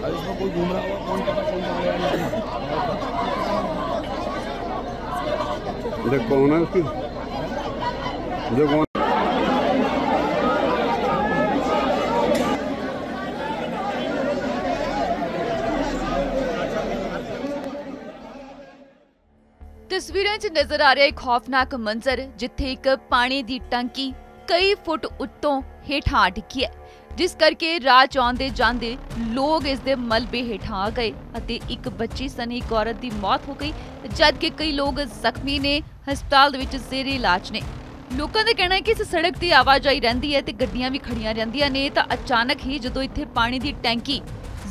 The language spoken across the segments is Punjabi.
अब इसमें कोई घूम रहा होगा कौन पता कौन आ रहा है जो कौन है उसकी जो कौन ਤਸਵੀਰਾਂ 'ਚ ਨਜ਼ਰ ਆ ਰਿਹਾ ਇੱਕ ਖੌਫਨਾਕ ਮੰਜ਼ਰ ਜਿੱਥੇ ਇੱਕ ਪਾਣੀ ਦੀ ਟੰਕੀ ਕਈ ਫੁੱਟ ਉੱਤੋਂ ਹੇਠਾਂ ਡਿੱਗੀ ਹੈ ਜਿਸ ਕਰਕੇ ਰਾਹ ਆਉਂਦੇ ਜਾਂਦੇ ਲੋਕ ਇਸ ਦੇ ਮਲਬੇ ਹੇਠਾਂ ਆ ਗਏ ਅਤੇ ਇੱਕ ਬੱਚੀ ਸਣੇ ਇੱਕ ਔਰਤ ਦੀ ਮੌਤ ਹੋ ਗਈ, ਜਦ ਕਿ ਕਈ ਲੋਕ ਜ਼ਖਮੀ ਨੇ, ਹਸਪਤਾਲ ਦੇ ਵਿੱਚ ਜ਼ੇਰੇ ਇਲਾਜ ਨੇ। ਲੋਕਾਂ ਦਾ ਕਹਿਣਾ ਹੈ ਕਿ ਇਸ ਸੜਕ ਤੇ ਆਵਾਜਾਈ ਰਹਿੰਦੀ ਹੈ ਤੇ ਗੱਡੀਆਂ ਵੀ ਖੜੀਆਂ ਰਹਿੰਦੀਆਂ ਨੇ, ਤਾਂ ਅਚਾਨਕ ਹੀ ਜਦੋਂ ਇੱਥੇ ਪਾਣੀ ਦੀ ਟੈਂਕੀ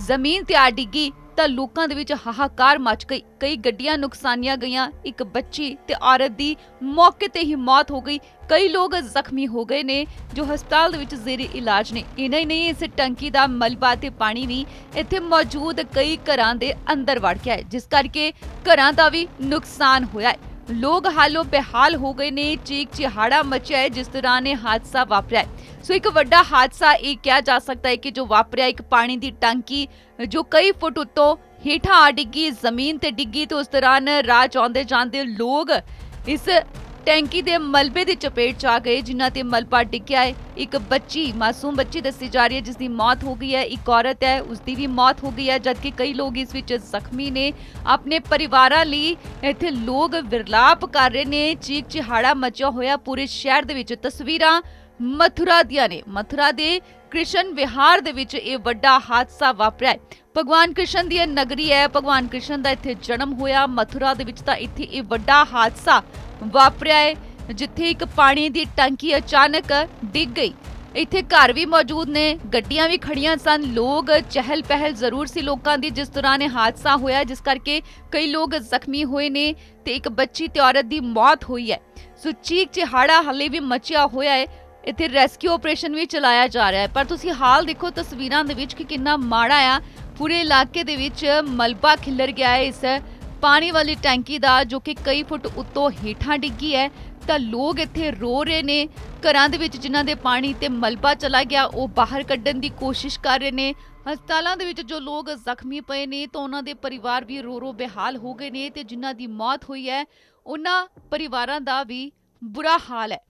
ਜ਼ਮੀਨ ਤੇ ਆ ਡਿੱਗੀ ਤਾਂ ਲੋਕਾਂ ਦੇ ਵਿੱਚ ਹਾਹਾਕਾਰ ਮਚ ਗਈ। ਕਈ ਗੱਡੀਆਂ ਨੁਕਸਾਨੀਆਂ ਗਈਆਂ, ਇੱਕ ਬੱਚੀ ਤੇ ਔਰਤ ਦੀ ਮੌਕੇ ਤੇ ਹੀ ਮੌਤ ਹੋ ਗਈ। ਕਈ ਲੋਕ ਜ਼ਖਮੀ ਹੋ ਗਏ ਨੇ, ਜੋ ਹਸਪਤਾਲ ਦੇ ਵਿੱਚ ਜ਼ੇਰੇ ਇਲਾਜ ਨੇ। ਇਨਾ ਹੀ ਨਹੀਂ, ਇਸ ਟੰਕੀ ਦਾ ਮਲਬਾ ਤੇ ਪਾਣੀ ਵੀ ਇੱਥੇ ਮੌਜੂਦ ਕਈ ਘਰਾਂ ਦੇ ਅੰਦਰ ਵੜ ਗਿਆ ਹੈ, ਜਿਸ ਕਰਕੇ ਘਰਾਂ ਦਾ ਵੀ ਨੁਕਸਾਨ ਹੋਇਆ ਹੈ। ਲੋਕ ਹਾਲੋ ਬੇਹਾਲ ਹੋ ਗਏ ਨੇ, ਚੀਕ ਚਿਹਾੜਾ ਮਚਿਆ ਹੈ, ਜਿਸ ਦੌਰਾਨ ਇਹ ਹਾਦਸਾ ਵਾਪਰਿਆ ਸੋ ਇੱਕ ਵੱਡਾ ਹਾਦਸਾ ਇਹ ਕਿਹਾ ਜਾ ਸਕਦਾ ਹੈ ਕਿ ਜੋ ਵਾਪਰਿਆ, ਇੱਕ ਪਾਣੀ ਦੀ ਟਾਂਕੀ, ਜੋ ਕਈ ਫੁੱਟ ਉੱਤੋਂ ਹੇਠਾਂ ਆ ਡਿੱਗੀ, ਜ਼ਮੀਨ ਤੇ ਡਿੱਗੀ ਤੇ ਉਸ ਦੌਰਾਨ ਰਾਹ 'ਚ ਆਉਂਦੇ ਜਾਂਦੇ ਲੋਕ ਇਸ ਟੈਂਕੀ ਦੇ ਮਲਬੇ ਦੀ ਚਪੇਟ 'ਚ ਆ ਗਏ, ਜਿਨ੍ਹਾਂ ਤੇ ਮਲਬਾ ਡਿੱਗਿਆ ਹੈ। ਇੱਕ ਬੱਚੀ, ਮਾਸੂਮ ਬੱਚੀ ਦੱਸੀ ਜਾ ਰਹੀ ਹੈ ਜਿਸ ਦੀ ਮੌਤ ਹੋ ਗਈ ਹੈ। ਇੱਕ ਔਰਤ ਹੈ ਉਸ ਦੀ ਵੀ ਮੌਤ ਹੋ ਗਈ ਹੈ, ਜਦਕਿ ਕਈ ਲੋਕ ਇਸ ਵਿੱਚ ਜ਼ਖਮੀ ਨੇ। ਆਪਣੇ ਪਰਿਵਾਰਾਂ ਲਈ ਇੱਥੇ ਲੋਕ ਵਿਰਲਾਪ ਕਰ ਰਹੇ ਨੇ। ਚੀਕ ਚਿਹਾੜਾ ਮਚਿਆ ਹੋਇਆ ਪੂਰੇ ਸ਼ਹਿਰ ਦੇ ਵਿੱਚ। ਤਸਵੀਰਾਂ ਮਥੁਰਾ ਦੀਆਂ ਨੇ। ਮਥੁਰਾ ਦੇ ਕ੍ਰਿਸ਼ਨ ਵਿਹਾਰ ਦੇ ਵਿੱਚ ਇਹ ਵੱਡਾ ਹਾਦਸਾ ਵਾਪਰਿਆ ਹੈ। ਭਗਵਾਨ ਕ੍ਰਿਸ਼ਨ ਦੀ ਇਹ ਨਗਰੀ ਹੈ। ਭਗਵਾਨ ਕ੍ਰਿਸ਼ਨ ਦਾ ਇੱਥੇ ਜਨਮ ਹੋਇਆ। ਮਥੁਰਾ ਦੇ ਵਿੱਚ ਤਾਂ ਇੱਥੇ ਇਹ ਵੱਡਾ ਹਾਦਸਾ ਵਾਪਰਿਆ ਹੈ, ਜਿੱਥੇ ਇੱਕ ਪਾਣੀ ਦੀ ਟੰਕੀ ਅਚਾਨਕ ਡਿੱਗ ਗਈ। ਇੱਥੇ ਘਰ ਵੀ ਮੌਜੂਦ ਨੇ, ਗੱਡੀਆਂ ਵੀ ਖੜੀਆਂ ਸਨ। ਲੋਕ ਚਹਿਲ ਪਹਿਲ ਜ਼ਰੂਰ ਸੀ ਲੋਕਾਂ ਦੀ, ਜਿਸ ਦੌਰਾਨ ਇਹ ਹਾਦਸਾ ਹੋਇਆ, ਜਿਸ ਕਰਕੇ ਕਈ ਲੋਕ ਜ਼ਖਮੀ ਹੋਏ ਨੇ ਤੇ ਇੱਕ ਬੱਚੀ ਤੇ ਔਰਤ ਦੀ ਮੌਤ ਹੋਈ ਹੈ। ਸੋ ਚੀਕ ਚਿਹਾੜਾ ਹਲੇ ਵੀ ਮਚਿਆ ਹੋਇਆ ਹੈ। ਇੱਥੇ ਰੈਸਕਿਊ ਆਪਰੇਸ਼ਨ ਵੀ ਚਲਾਇਆ ਜਾ ਰਿਹਾ ਹੈ। ਪਰ ਤੁਸੀਂ ਹਾਲ ਦੇਖੋ ਤਸਵੀਰਾਂ ਦੇ ਵਿੱਚ ਕਿ ਕਿੰਨਾ ਮਾੜਾ ਆ। ਪੂਰੇ ਇਲਾਕੇ ਦੇ ਵਿੱਚ ਮਲਬਾ ਖਿਲਰ ਗਿਆ ਹੈ ਇਸ ਪਾਣੀ ਵਾਲੀ ਟੈਂਕੀ ਦਾ, ਜੋ ਕਿ ਕਈ ਫੁੱਟ ਉੱਤੋਂ ਹੇਠਾਂ ਡਿੱਗੀ ਹੈ। ਤਾਂ ਲੋਕ ਇੱਥੇ ਰੋ ਰਹੇ ਨੇ। ਘਰਾਂ ਦੇ ਵਿੱਚ ਜਿਨ੍ਹਾਂ ਦੇ ਪਾਣੀ ਤੇ ਮਲਬਾ ਚਲਾ ਗਿਆ, ਉਹ ਬਾਹਰ ਕੱਢਣ ਦੀ ਕੋਸ਼ਿਸ਼ ਕਰ ਰਹੇ ਨੇ। ਹਸਪਤਾਲਾਂ ਦੇ ਵਿੱਚ ਜੋ ਲੋਕ ਜ਼ਖਮੀ ਪਏ ਨੇ, ਤਾਂ ਉਹਨਾਂ ਦੇ ਪਰਿਵਾਰ ਵੀ ਰੋ ਰੋ ਬੇਹਾਲ ਹੋ ਗਏ ਨੇ ਤੇ ਜਿਨ੍ਹਾਂ ਦੀ ਮੌਤ ਹੋਈ ਹੈ, ਉਹਨਾਂ ਪਰਿਵਾਰਾਂ ਦਾ ਵੀ ਬੁਰਾ ਹਾਲ ਹੈ।